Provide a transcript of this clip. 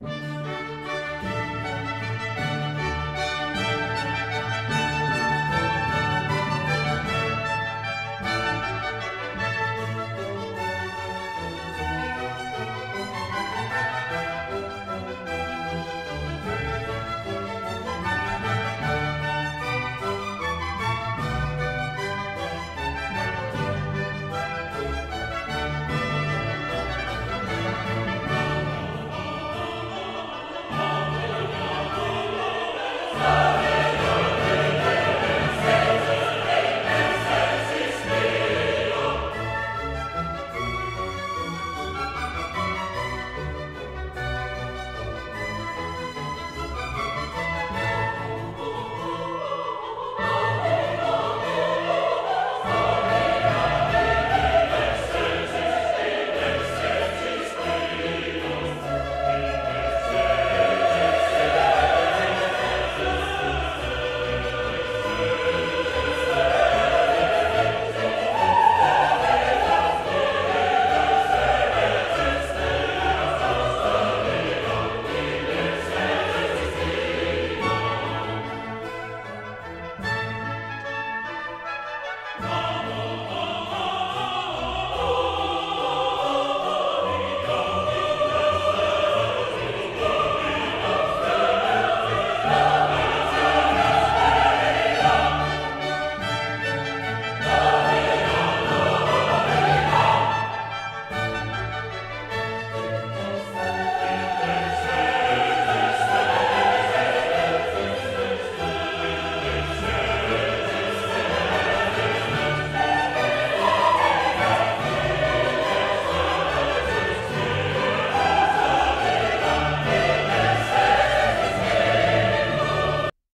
you.